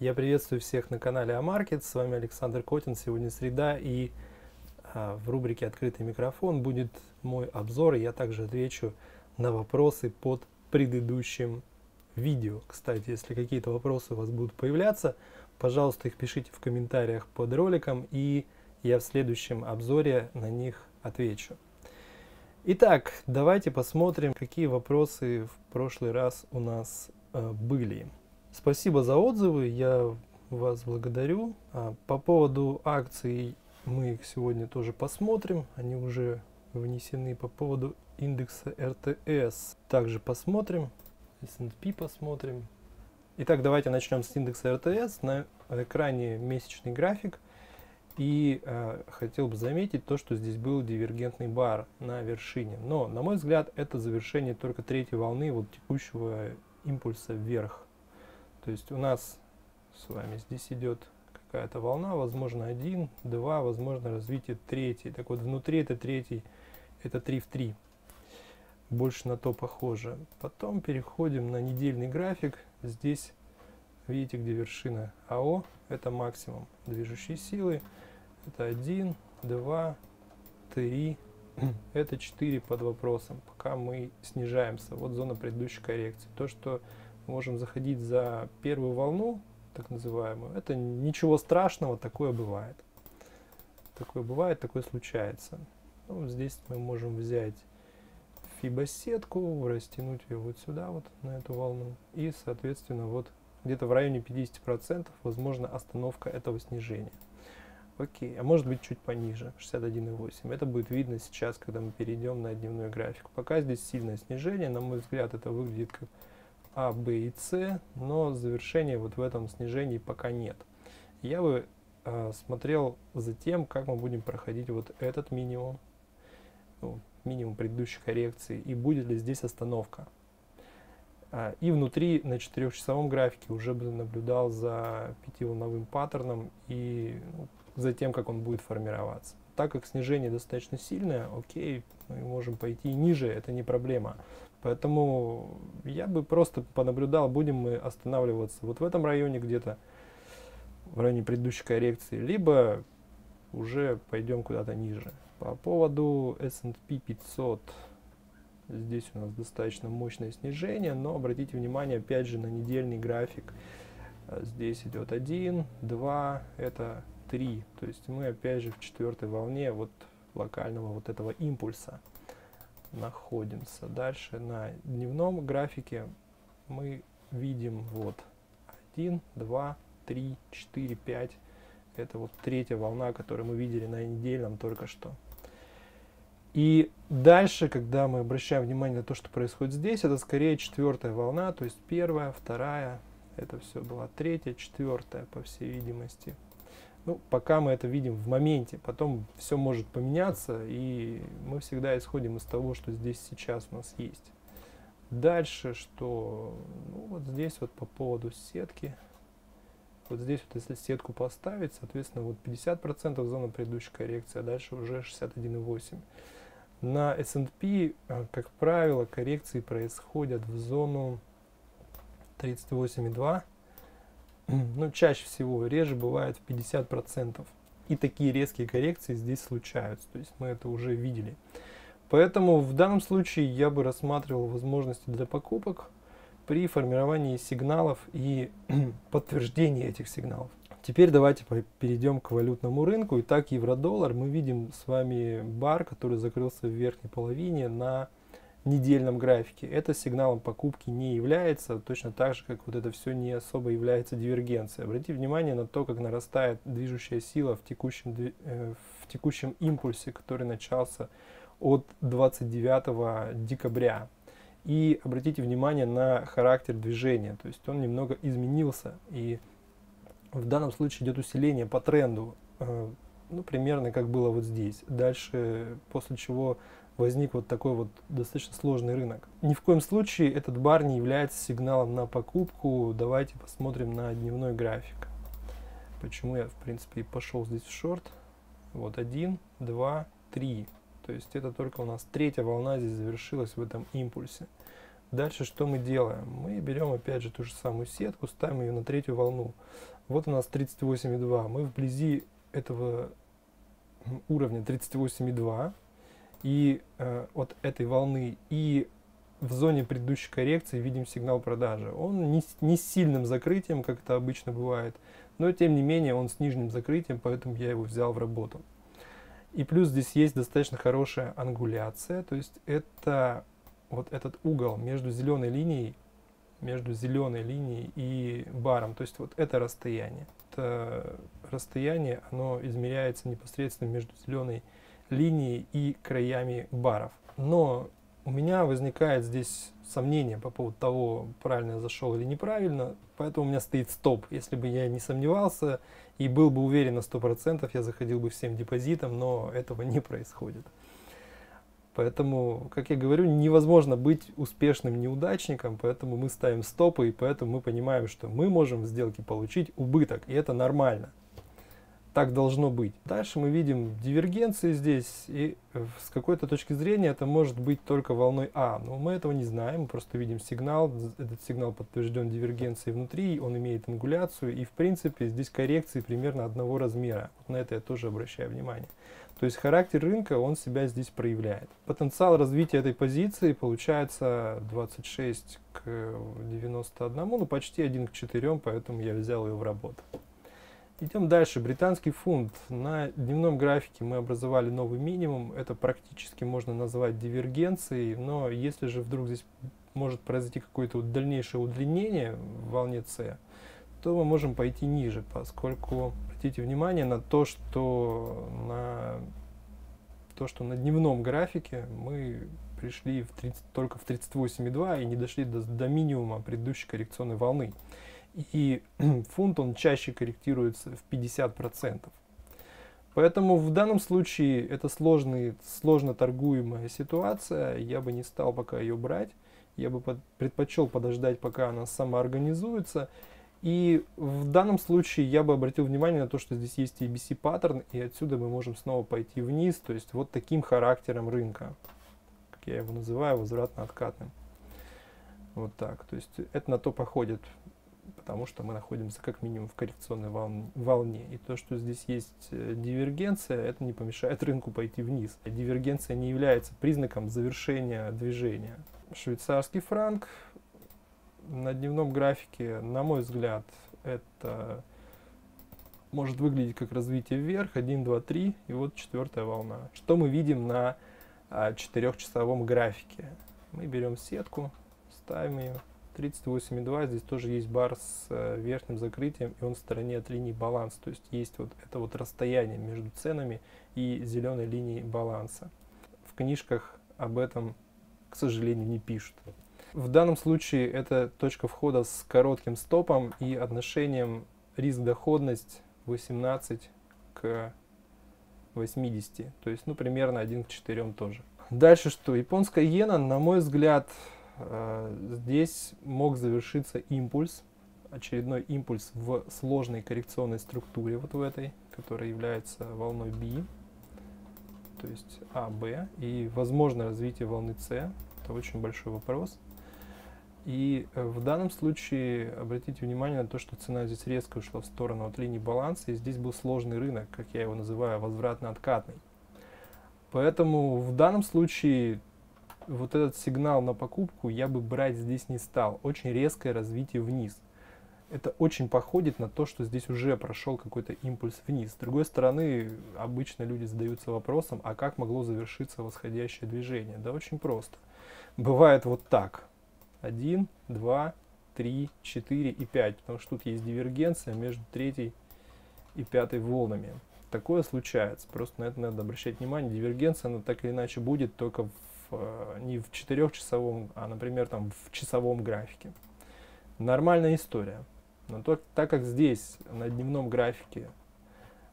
Я приветствую всех на канале Амаркет. С вами Александр Котин. Сегодня среда и а, в рубрике «Открытый микрофон» будет мой обзор. И я также отвечу на вопросы под предыдущим видео. Кстати, если какие-то вопросы у вас будут появляться, пожалуйста, их пишите в комментариях под роликом, и я в следующем обзоре на них отвечу. Итак, давайте посмотрим, какие вопросы в прошлый раз у нас э, были. Спасибо за отзывы, я вас благодарю. А, по поводу акций мы их сегодня тоже посмотрим, они уже внесены по поводу индекса РТС. Также посмотрим, S&P посмотрим. Итак, давайте начнем с индекса РТС. На экране месячный график – и э, хотел бы заметить то, что здесь был дивергентный бар на вершине. Но, на мой взгляд, это завершение только третьей волны вот текущего импульса вверх. То есть у нас с вами здесь идет какая-то волна, возможно один, два, возможно развитие третий. Так вот, внутри это третий, это 3 в 3. Больше на то похоже. Потом переходим на недельный график. Здесь видите, где вершина АО, это максимум движущей силы. Это 1, 2, 3, это 4 под вопросом, пока мы снижаемся. Вот зона предыдущей коррекции. То, что можем заходить за первую волну, так называемую, это ничего страшного, такое бывает. Такое бывает, такое случается. Ну, здесь мы можем взять фибосетку, растянуть ее вот сюда, вот на эту волну. И, соответственно, вот где-то в районе 50% возможно остановка этого снижения. Окей, а может быть чуть пониже, 61,8. Это будет видно сейчас, когда мы перейдем на дневной график. Пока здесь сильное снижение, на мой взгляд, это выглядит как А, Б и С, но завершения вот в этом снижении пока нет. Я бы э, смотрел за тем, как мы будем проходить вот этот минимум, ну, минимум предыдущей коррекции, и будет ли здесь остановка. А, и внутри на 4-часовом графике уже бы наблюдал за пятиволновым паттерном и ну, за тем, как он будет формироваться. Так как снижение достаточно сильное, окей, мы можем пойти ниже, это не проблема. Поэтому я бы просто понаблюдал, будем мы останавливаться вот в этом районе где-то, в районе предыдущей коррекции, либо уже пойдем куда-то ниже. По поводу S&P 500, здесь у нас достаточно мощное снижение, но обратите внимание опять же на недельный график. Здесь идет 1, 2, это 3. То есть мы опять же в четвертой волне вот локального вот этого импульса находимся. Дальше на дневном графике мы видим вот 1, 2, 3, 4, 5. Это вот третья волна, которую мы видели на недельном только что. И дальше, когда мы обращаем внимание на то, что происходит здесь, это скорее четвертая волна, то есть первая, вторая, это все была третья, четвертая, по всей видимости. Ну, пока мы это видим в моменте, потом все может поменяться, и мы всегда исходим из того, что здесь сейчас у нас есть. Дальше, что ну, вот здесь вот по поводу сетки, вот здесь вот если сетку поставить, соответственно, вот 50% зона предыдущей коррекции, а дальше уже 61,8. На S&P, э, как правило, коррекции происходят в зону 38,2 ну, чаще всего, реже бывает в 50%. И такие резкие коррекции здесь случаются, то есть мы это уже видели. Поэтому в данном случае я бы рассматривал возможности для покупок при формировании сигналов и подтверждении этих сигналов. Теперь давайте перейдем к валютному рынку. Итак, евро-доллар. Мы видим с вами бар, который закрылся в верхней половине на недельном графике. Это сигналом покупки не является, точно так же, как вот это все не особо является дивергенцией. Обратите внимание на то, как нарастает движущая сила в текущем, э, в текущем импульсе, который начался от 29 декабря. И обратите внимание на характер движения, то есть он немного изменился. И в данном случае идет усиление по тренду, э, ну, примерно как было вот здесь. Дальше, после чего возник вот такой вот достаточно сложный рынок. Ни в коем случае этот бар не является сигналом на покупку. Давайте посмотрим на дневной график. Почему я, в принципе, и пошел здесь в шорт. Вот один, два, три. То есть это только у нас третья волна здесь завершилась в этом импульсе. Дальше что мы делаем? Мы берем опять же ту же самую сетку, ставим ее на третью волну. Вот у нас 38,2. Мы вблизи этого уровня 38,2 и э, от этой волны и в зоне предыдущей коррекции видим сигнал продажи. Он не, не с сильным закрытием, как это обычно бывает, но тем не менее он с нижним закрытием, поэтому я его взял в работу. И плюс здесь есть достаточно хорошая ангуляция, то есть это вот этот угол между зеленой линией, между зеленой линией и баром, то есть вот это расстояние. Это расстояние, оно измеряется непосредственно между зеленой линией и краями баров. Но у меня возникает здесь сомнение по поводу того, правильно я зашел или неправильно, поэтому у меня стоит стоп. Если бы я не сомневался и был бы уверен на 100%, я заходил бы всем депозитом, но этого не происходит. Поэтому, как я говорю, невозможно быть успешным неудачником, поэтому мы ставим стопы, и поэтому мы понимаем, что мы можем в сделке получить убыток, и это нормально так должно быть. Дальше мы видим дивергенции здесь, и с какой-то точки зрения это может быть только волной А, но мы этого не знаем, мы просто видим сигнал, этот сигнал подтвержден дивергенцией внутри, он имеет ангуляцию, и в принципе здесь коррекции примерно одного размера, вот на это я тоже обращаю внимание. То есть характер рынка, он себя здесь проявляет. Потенциал развития этой позиции получается 26 к 91, ну почти 1 к 4, поэтому я взял ее в работу. Идем дальше. Британский фунт. На дневном графике мы образовали новый минимум. Это практически можно назвать дивергенцией, но если же вдруг здесь может произойти какое-то дальнейшее удлинение в волне С, то мы можем пойти ниже, поскольку обратите внимание на то, что на то, что на дневном графике мы пришли в 30, только в 38,2 и не дошли до, до минимума предыдущей коррекционной волны и фунт он чаще корректируется в 50%. Поэтому в данном случае это сложный, сложно торгуемая ситуация, я бы не стал пока ее брать, я бы под, предпочел подождать, пока она самоорганизуется. И в данном случае я бы обратил внимание на то, что здесь есть ABC паттерн, и отсюда мы можем снова пойти вниз, то есть вот таким характером рынка, как я его называю, возвратно-откатным. Вот так, то есть это на то походит потому что мы находимся как минимум в коррекционной волне. И то, что здесь есть э, дивергенция, это не помешает рынку пойти вниз. Дивергенция не является признаком завершения движения. Швейцарский франк на дневном графике, на мой взгляд, это может выглядеть как развитие вверх, 1, 2, 3, и вот четвертая волна. Что мы видим на а, четырехчасовом графике? Мы берем сетку, ставим ее, 38,2 здесь тоже есть бар с э, верхним закрытием, и он в стороне от линии баланса. То есть есть вот это вот расстояние между ценами и зеленой линией баланса. В книжках об этом, к сожалению, не пишут. В данном случае это точка входа с коротким стопом и отношением риск-доходность 18 к 80. То есть, ну, примерно 1 к 4 тоже. Дальше что? Японская иена, на мой взгляд, здесь мог завершиться импульс, очередной импульс в сложной коррекционной структуре, вот в этой, которая является волной B, то есть А, Б, и возможно развитие волны С, это очень большой вопрос. И э, в данном случае обратите внимание на то, что цена здесь резко ушла в сторону от линии баланса, и здесь был сложный рынок, как я его называю, возвратно-откатный. Поэтому в данном случае вот этот сигнал на покупку я бы брать здесь не стал. Очень резкое развитие вниз. Это очень походит на то, что здесь уже прошел какой-то импульс вниз. С другой стороны, обычно люди задаются вопросом, а как могло завершиться восходящее движение? Да очень просто. Бывает вот так. Один, два, три, четыре и пять. Потому что тут есть дивергенция между третьей и пятой волнами. Такое случается. Просто на это надо обращать внимание. Дивергенция, она так или иначе будет только в не в четырехчасовом, а, например, там в часовом графике. Нормальная история. Но то, так как здесь на дневном графике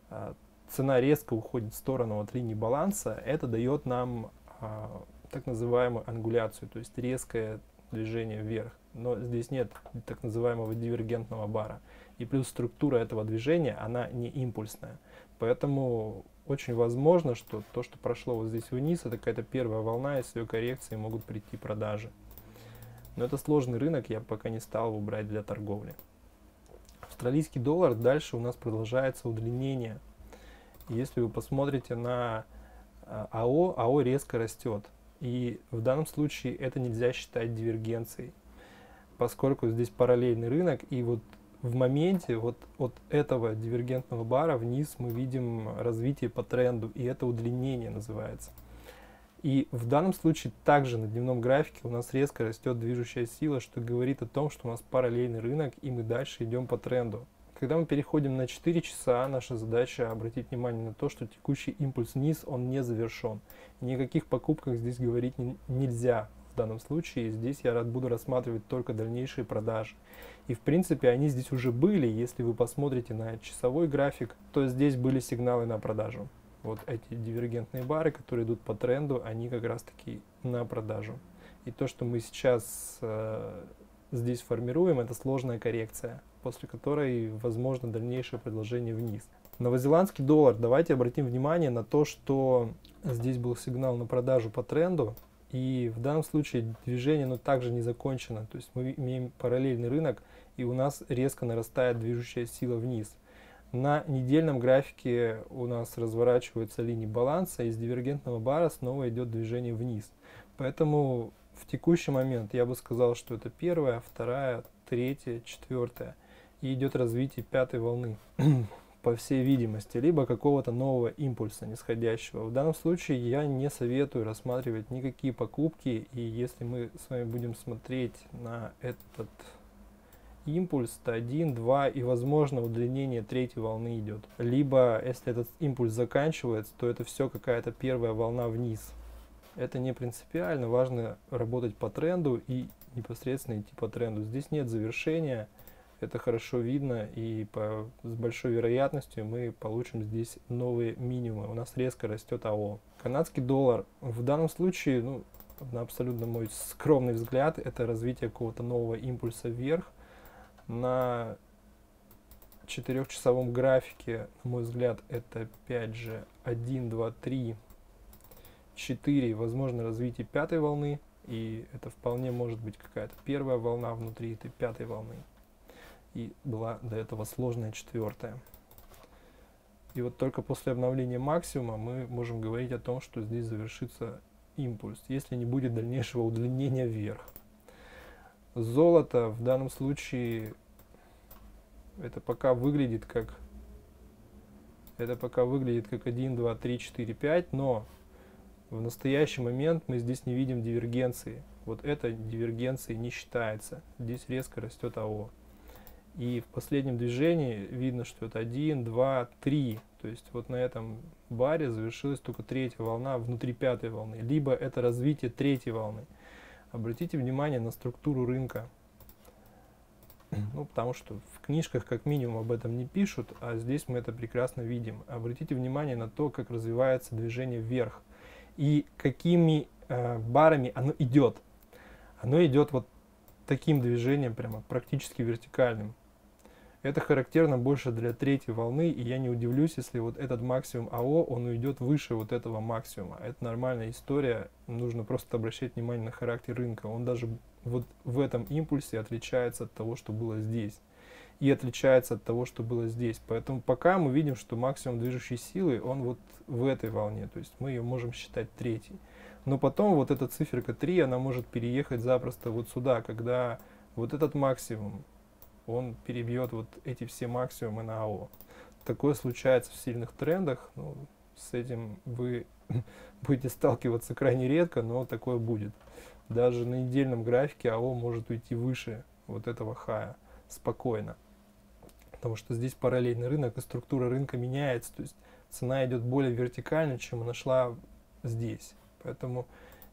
а, цена резко уходит в сторону от линии баланса, это дает нам а, так называемую ангуляцию, то есть резкое движение вверх. Но здесь нет так называемого дивергентного бара. И плюс структура этого движения, она не импульсная. Поэтому очень возможно, что то, что прошло вот здесь вниз, это какая-то первая волна, и с ее коррекцией могут прийти продажи. Но это сложный рынок, я пока не стал его брать для торговли. Австралийский доллар, дальше у нас продолжается удлинение. Если вы посмотрите на а, АО, АО резко растет. И в данном случае это нельзя считать дивергенцией, поскольку здесь параллельный рынок, и вот в моменте вот от этого дивергентного бара вниз мы видим развитие по тренду, и это удлинение называется. И в данном случае также на дневном графике у нас резко растет движущая сила, что говорит о том, что у нас параллельный рынок, и мы дальше идем по тренду. Когда мы переходим на 4 часа, наша задача обратить внимание на то, что текущий импульс вниз, он не завершен. Никаких покупках здесь говорить не, нельзя в данном случае. Здесь я буду рассматривать только дальнейшие продажи. И в принципе они здесь уже были. Если вы посмотрите на часовой график, то здесь были сигналы на продажу. Вот эти дивергентные бары, которые идут по тренду, они как раз таки на продажу. И то, что мы сейчас э, здесь формируем, это сложная коррекция, после которой возможно дальнейшее предложение вниз. Новозеландский доллар. Давайте обратим внимание на то, что здесь был сигнал на продажу по тренду. И в данном случае движение ну, также не закончено. То есть мы имеем параллельный рынок, и у нас резко нарастает движущая сила вниз. На недельном графике у нас разворачиваются линии баланса, из дивергентного бара снова идет движение вниз. Поэтому в текущий момент я бы сказал, что это первая, вторая, третья, четвертая. И идет развитие пятой волны, по всей видимости, либо какого-то нового импульса нисходящего. В данном случае я не советую рассматривать никакие покупки, и если мы с вами будем смотреть на этот импульс, то 1, 2 и, возможно, удлинение третьей волны идет. Либо, если этот импульс заканчивается, то это все какая-то первая волна вниз. Это не принципиально, важно работать по тренду и непосредственно идти по тренду. Здесь нет завершения, это хорошо видно, и по, с большой вероятностью мы получим здесь новые минимумы. У нас резко растет АО. Канадский доллар в данном случае, ну, на абсолютно мой скромный взгляд, это развитие какого-то нового импульса вверх на четырехчасовом графике, на мой взгляд, это опять же 1, 2, 3, 4, возможно, развитие пятой волны, и это вполне может быть какая-то первая волна внутри этой пятой волны. И была до этого сложная четвертая. И вот только после обновления максимума мы можем говорить о том, что здесь завершится импульс, если не будет дальнейшего удлинения вверх. Золото в данном случае это пока выглядит как это пока выглядит как 1, 2, 3, 4, 5, но в настоящий момент мы здесь не видим дивергенции. Вот эта дивергенция не считается. Здесь резко растет АО. И в последнем движении видно, что это 1, 2, 3. То есть вот на этом баре завершилась только третья волна внутри пятой волны. Либо это развитие третьей волны. Обратите внимание на структуру рынка. Ну, потому что в книжках как минимум об этом не пишут, а здесь мы это прекрасно видим. Обратите внимание на то, как развивается движение вверх и какими э, барами оно идет. Оно идет вот таким движением, прямо практически вертикальным. Это характерно больше для третьей волны, и я не удивлюсь, если вот этот максимум АО, он уйдет выше вот этого максимума. Это нормальная история, нужно просто обращать внимание на характер рынка. Он даже вот в этом импульсе отличается от того, что было здесь. И отличается от того, что было здесь. Поэтому пока мы видим, что максимум движущей силы, он вот в этой волне. То есть мы ее можем считать третьей. Но потом вот эта циферка 3, она может переехать запросто вот сюда, когда вот этот максимум он перебьет вот эти все максимумы на АО. Такое случается в сильных трендах. Ну, с этим вы будете сталкиваться крайне редко, но такое будет. Даже на недельном графике АО может уйти выше вот этого хая спокойно. Потому что здесь параллельный рынок и структура рынка меняется. То есть цена идет более вертикально, чем она шла здесь. Поэтому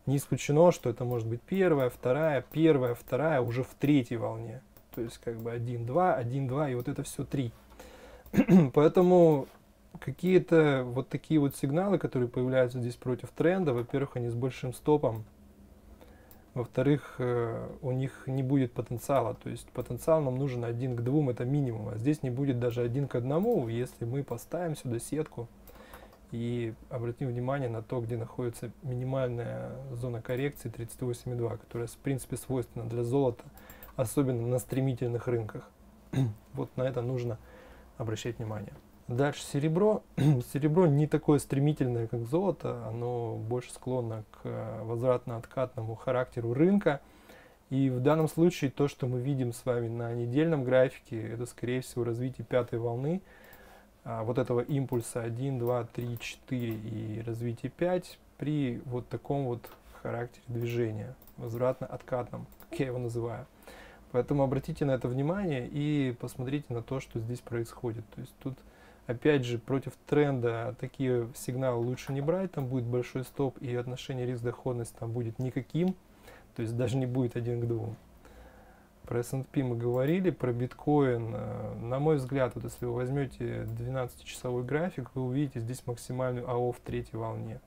не исключено, что это может быть первая, вторая, первая, вторая, уже в третьей волне. То есть как бы 1, 2, 1, 2 и вот это все 3. Поэтому какие-то вот такие вот сигналы, которые появляются здесь против тренда, во-первых, они с большим стопом, во-вторых, э, у них не будет потенциала, то есть потенциал нам нужен один к двум, это минимум, а здесь не будет даже один к одному, если мы поставим сюда сетку И обратим внимание на то, где находится минимальная зона коррекции 38,2, которая в принципе свойственна для золота, особенно на стремительных рынках. вот на это нужно обращать внимание. Дальше серебро. серебро не такое стремительное, как золото, оно больше склонно к э, возвратно-откатному характеру рынка. И в данном случае то, что мы видим с вами на недельном графике, это скорее всего развитие пятой волны, а, вот этого импульса 1, 2, 3, 4 и развитие 5 при вот таком вот характере движения, возвратно-откатном, как я его называю. Поэтому обратите на это внимание и посмотрите на то, что здесь происходит. То есть тут, опять же, против тренда такие сигналы лучше не брать, там будет большой стоп и отношение риск-доходность там будет никаким, то есть даже не будет один к двум. Про S&P мы говорили, про биткоин. Э, на мой взгляд, вот если вы возьмете 12-часовой график, вы увидите здесь максимальную АО в третьей волне.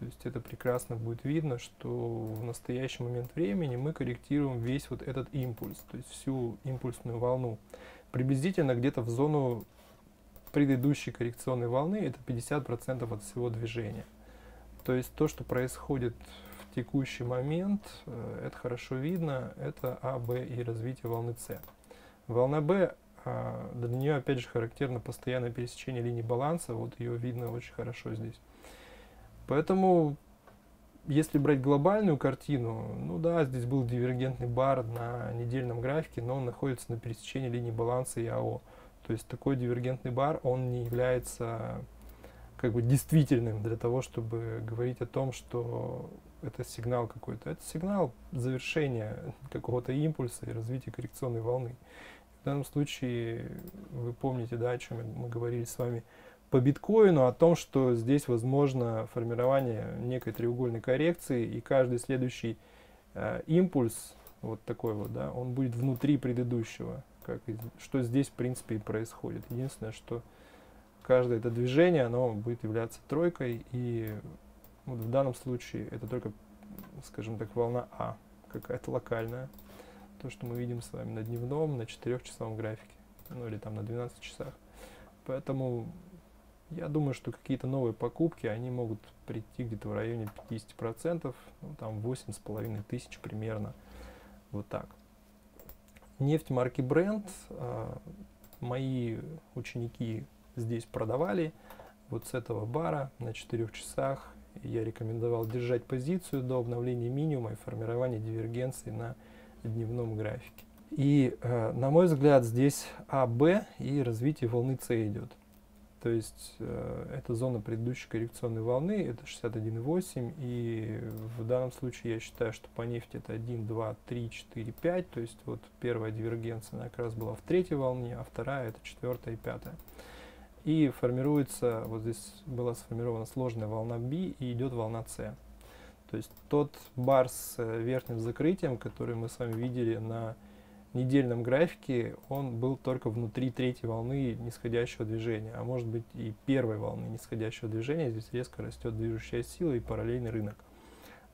То есть это прекрасно будет видно, что в настоящий момент времени мы корректируем весь вот этот импульс, то есть всю импульсную волну. Приблизительно где-то в зону предыдущей коррекционной волны это 50% от всего движения. То есть то, что происходит в текущий момент, э, это хорошо видно, это А, Б и развитие волны С. Волна Б, а, для нее опять же характерно постоянное пересечение линии баланса, вот ее видно очень хорошо здесь. Поэтому, если брать глобальную картину, ну да, здесь был дивергентный бар на недельном графике, но он находится на пересечении линии баланса и АО. То есть такой дивергентный бар, он не является как бы действительным для того, чтобы говорить о том, что это сигнал какой-то. Это сигнал завершения какого-то импульса и развития коррекционной волны. В данном случае вы помните, да, о чем мы говорили с вами по биткоину о том, что здесь возможно формирование некой треугольной коррекции, и каждый следующий э, импульс, вот такой вот, да, он будет внутри предыдущего, как что здесь, в принципе, и происходит. Единственное, что каждое это движение, оно будет являться тройкой, и вот в данном случае это только, скажем так, волна А, какая-то локальная. То, что мы видим с вами на дневном, на 4-часовом графике, ну или там на 12 часах. Поэтому я думаю, что какие-то новые покупки, они могут прийти где-то в районе 50%, ну, там 8,5 тысяч примерно, вот так. Нефть марки Brent э, мои ученики здесь продавали, вот с этого бара на 4 часах я рекомендовал держать позицию до обновления минимума и формирования дивергенции на дневном графике. И, э, на мой взгляд, здесь А, Б и развитие волны С идет. То есть э, это зона предыдущей коррекционной волны, это 61,8, и в данном случае я считаю, что по нефти это 1, 2, 3, 4, 5, то есть вот первая дивергенция она как раз была в третьей волне, а вторая это четвертая и пятая. И формируется, вот здесь была сформирована сложная волна B и идет волна C. То есть тот бар с э, верхним закрытием, который мы с вами видели на недельном графике он был только внутри третьей волны нисходящего движения, а может быть и первой волны нисходящего движения. Здесь резко растет движущая сила и параллельный рынок.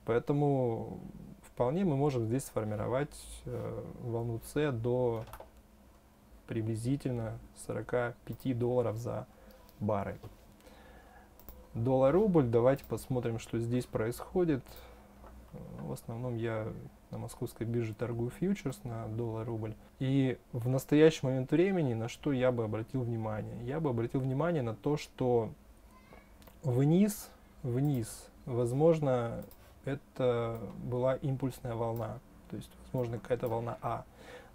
Поэтому вполне мы можем здесь сформировать э, волну С до приблизительно 45 долларов за баррель. Доллар-рубль, давайте посмотрим, что здесь происходит. В основном я на московской бирже торгую фьючерс на доллар-рубль. И в настоящий момент времени на что я бы обратил внимание? Я бы обратил внимание на то, что вниз, вниз, возможно, это была импульсная волна, то есть, возможно, какая-то волна А.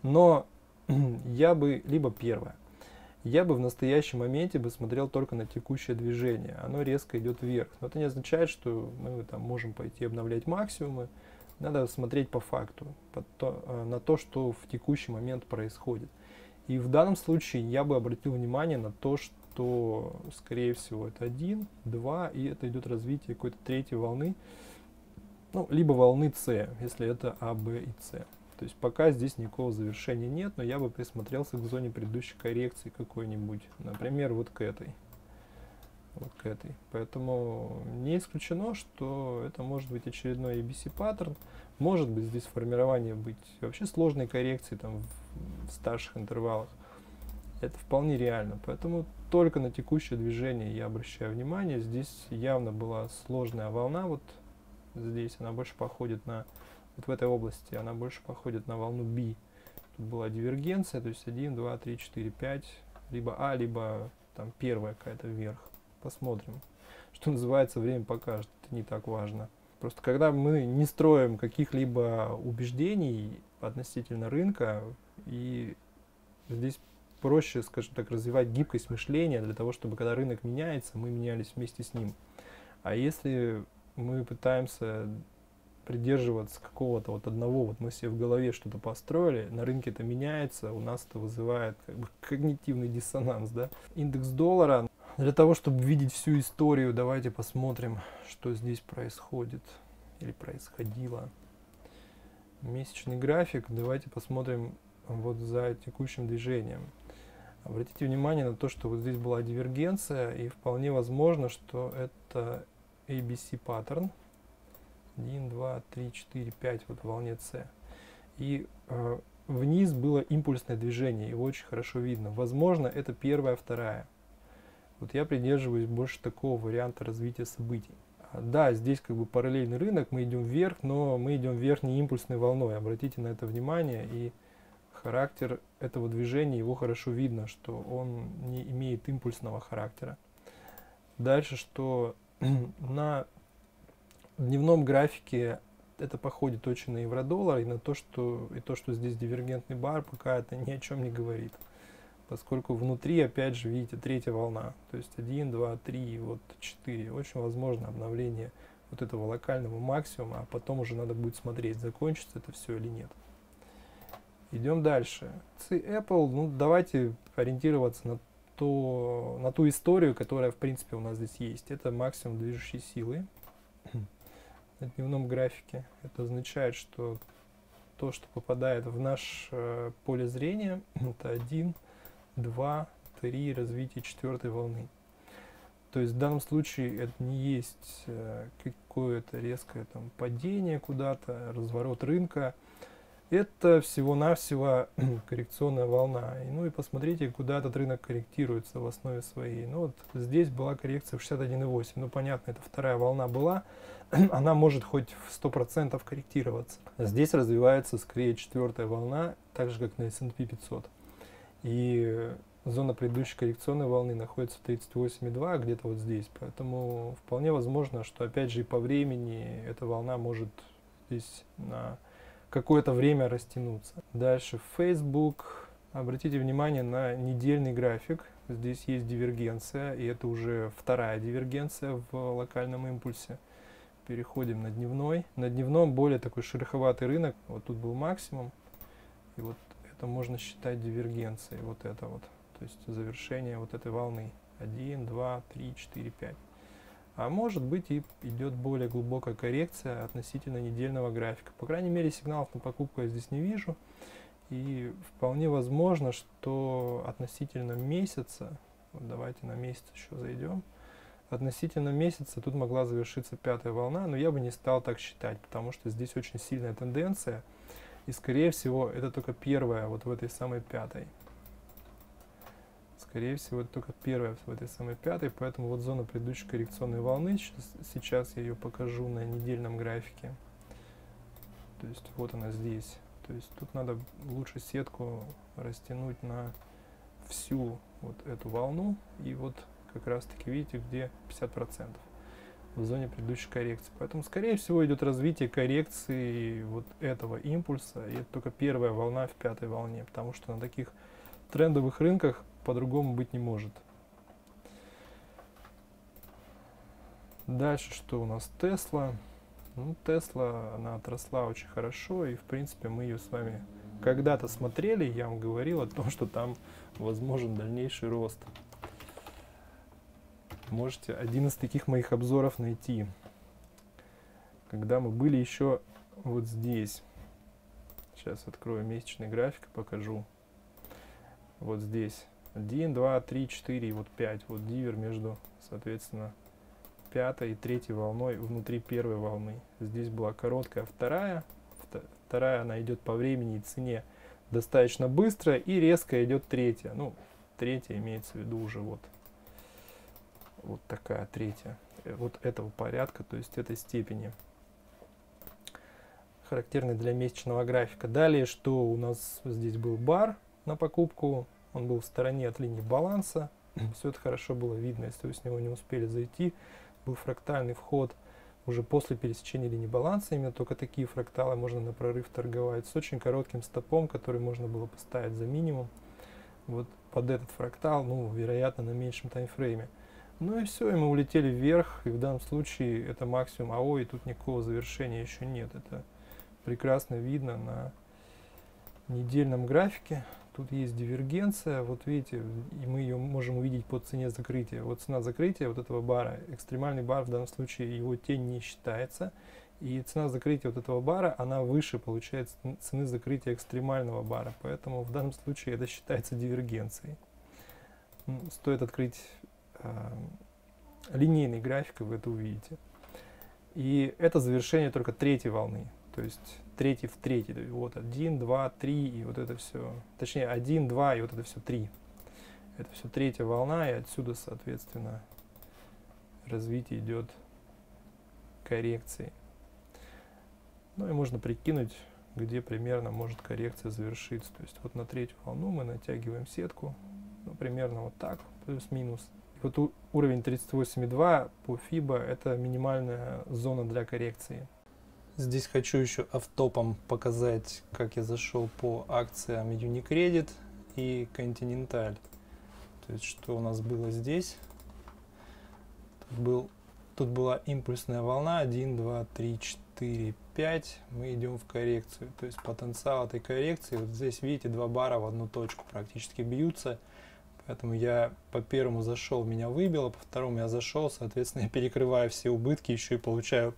Но я бы, либо первое, я бы в настоящем моменте бы смотрел только на текущее движение. Оно резко идет вверх. Но это не означает, что мы там можем пойти обновлять максимумы. Надо смотреть по факту, э, на то, что в текущий момент происходит. И в данном случае я бы обратил внимание на то, что, скорее всего, это один, два, и это идет развитие какой-то третьей волны, ну, либо волны С, если это А, Б и С. То есть пока здесь никакого завершения нет, но я бы присмотрелся к зоне предыдущей коррекции какой-нибудь, например, вот к этой вот к этой. Поэтому не исключено, что это может быть очередной ABC паттерн. Может быть здесь формирование быть вообще сложной коррекции там в, старших интервалах. Это вполне реально. Поэтому только на текущее движение я обращаю внимание. Здесь явно была сложная волна. Вот здесь она больше походит на... Вот в этой области она больше походит на волну B. Тут была дивергенция, то есть 1, 2, 3, 4, 5. Либо А, либо там первая какая-то вверх. Посмотрим. Что называется, время покажет. Это не так важно. Просто когда мы не строим каких-либо убеждений относительно рынка, и здесь проще, скажем так, развивать гибкость мышления для того, чтобы когда рынок меняется, мы менялись вместе с ним. А если мы пытаемся придерживаться какого-то вот одного, вот мы себе в голове что-то построили, на рынке это меняется, у нас это вызывает как бы когнитивный диссонанс, да. Индекс доллара, для того, чтобы видеть всю историю, давайте посмотрим, что здесь происходит или происходило. Месячный график, давайте посмотрим вот за текущим движением. Обратите внимание на то, что вот здесь была дивергенция, и вполне возможно, что это ABC паттерн. 1, 2, 3, 4, 5 вот в волне C. И э, вниз было импульсное движение, его очень хорошо видно. Возможно, это первая, вторая. Вот я придерживаюсь больше такого варианта развития событий. А, да, здесь как бы параллельный рынок, мы идем вверх, но мы идем вверх не импульсной волной. Обратите на это внимание и характер этого движения, его хорошо видно, что он не имеет импульсного характера. Дальше, что на дневном графике это походит очень на евро-доллар и на то, что и то, что здесь дивергентный бар, пока это ни о чем не говорит. Поскольку внутри, опять же, видите, третья волна. То есть 1, 2, 3, вот 4. Очень возможно обновление вот этого локального максимума, а потом уже надо будет смотреть, закончится это все или нет. Идем дальше. C Apple, ну давайте ориентироваться на, то, на ту историю, которая в принципе у нас здесь есть. Это максимум движущей силы на дневном графике. Это означает, что то, что попадает в наше э, поле зрения, это 1, 2, 3 развитие четвертой волны. То есть в данном случае это не есть э, какое-то резкое там, падение куда-то, разворот рынка, это всего-навсего коррекционная волна. И, ну и посмотрите, куда этот рынок корректируется в основе своей. Ну вот здесь была коррекция в 61,8. Ну понятно, это вторая волна была. Она может хоть в 100% корректироваться. Здесь развивается скорее четвертая волна, так же как на S&P 500. И зона предыдущей коррекционной волны находится в 38,2, где-то вот здесь. Поэтому вполне возможно, что опять же и по времени эта волна может здесь на какое-то время растянуться. Дальше Facebook. Обратите внимание на недельный график. Здесь есть дивергенция, и это уже вторая дивергенция в локальном импульсе. Переходим на дневной. На дневном более такой шероховатый рынок. Вот тут был максимум. И вот это можно считать дивергенцией. Вот это вот. То есть завершение вот этой волны. 1, 2, 3, 4, 5. А может быть и идет более глубокая коррекция относительно недельного графика. По крайней мере сигналов на покупку я здесь не вижу. И вполне возможно, что относительно месяца, вот давайте на месяц еще зайдем, относительно месяца тут могла завершиться пятая волна, но я бы не стал так считать, потому что здесь очень сильная тенденция, и скорее всего это только первая вот в этой самой пятой. Скорее всего, это только первая в этой самой пятой, поэтому вот зона предыдущей коррекционной волны, сейчас, я ее покажу на недельном графике. То есть вот она здесь. То есть тут надо лучше сетку растянуть на всю вот эту волну. И вот как раз таки видите, где 50% в зоне предыдущей коррекции. Поэтому, скорее всего, идет развитие коррекции вот этого импульса. И это только первая волна в пятой волне. Потому что на таких трендовых рынках по-другому быть не может. Дальше что у нас? Тесла. Ну, Тесла, она отросла очень хорошо, и, в принципе, мы ее с вами когда-то смотрели, я вам говорил о том, что там возможен дальнейший рост. Можете один из таких моих обзоров найти, когда мы были еще вот здесь. Сейчас открою месячный график и покажу. Вот здесь. 1, 2, 3, 4 и вот 5. Вот дивер между, соответственно, пятой и третьей волной внутри первой волны. Здесь была короткая вторая. Вторая, она идет по времени и цене достаточно быстро. И резко идет третья. Ну, третья имеется в виду уже вот, вот такая третья, э, вот этого порядка, то есть этой степени характерный для месячного графика. Далее, что у нас здесь был бар на покупку, он был в стороне от линии баланса, все это хорошо было видно, если вы с него не успели зайти, был фрактальный вход уже после пересечения линии баланса, именно только такие фракталы можно на прорыв торговать, с очень коротким стопом, который можно было поставить за минимум, вот под этот фрактал, ну, вероятно, на меньшем таймфрейме. Ну и все, и мы улетели вверх, и в данном случае это максимум АО, и тут никакого завершения еще нет. Это прекрасно видно на недельном графике. Тут есть дивергенция, вот видите, и мы ее можем увидеть по цене закрытия. Вот цена закрытия вот этого бара, экстремальный бар в данном случае, его тень не считается. И цена закрытия вот этого бара, она выше, получается, цены закрытия экстремального бара. Поэтому в данном случае это считается дивергенцией. Стоит открыть э, линейный график, и вы это увидите. И это завершение только третьей волны. То есть третий в третий. Вот один, два, три и вот это все. Точнее, один, два и вот это все три. Это все третья волна, и отсюда, соответственно, развитие идет коррекции. Ну и можно прикинуть, где примерно может коррекция завершиться. То есть вот на третью волну мы натягиваем сетку, ну, примерно вот так, плюс-минус. Вот уровень 38,2 по FIBA это минимальная зона для коррекции. Здесь хочу еще автопом показать, как я зашел по акциям Unicredit и Continental. То есть, что у нас было здесь. Тут, был, тут была импульсная волна 1, 2, 3, 4, 5. Мы идем в коррекцию. То есть, потенциал этой коррекции, вот здесь, видите, два бара в одну точку практически бьются. Поэтому я по первому зашел, меня выбило, по второму я зашел, соответственно, я перекрываю все убытки, еще и получаю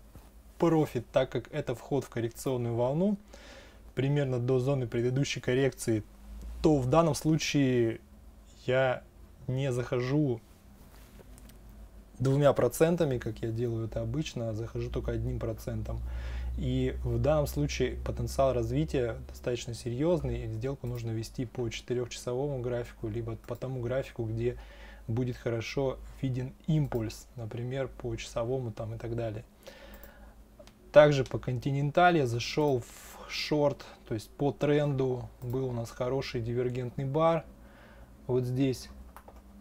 профит, так как это вход в коррекционную волну, примерно до зоны предыдущей коррекции, то в данном случае я не захожу двумя процентами, как я делаю это обычно, а захожу только одним процентом. И в данном случае потенциал развития достаточно серьезный, и сделку нужно вести по 4-часовому графику, либо по тому графику, где будет хорошо виден импульс, например, по часовому там и так далее. Также по континентале зашел в шорт, то есть по тренду был у нас хороший дивергентный бар. Вот здесь,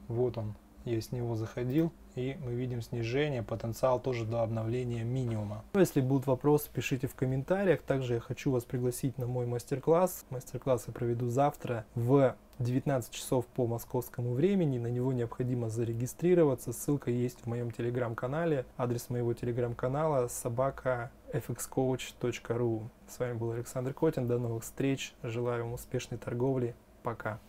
вот он, я с него заходил и мы видим снижение, потенциал тоже до обновления минимума. Ну, если будут вопросы, пишите в комментариях. Также я хочу вас пригласить на мой мастер-класс. Мастер-класс я проведу завтра в 19 часов по московскому времени. На него необходимо зарегистрироваться. Ссылка есть в моем телеграм-канале. Адрес моего телеграм-канала собака fxcoach.ru. С вами был Александр Котин. До новых встреч. Желаю вам успешной торговли. Пока.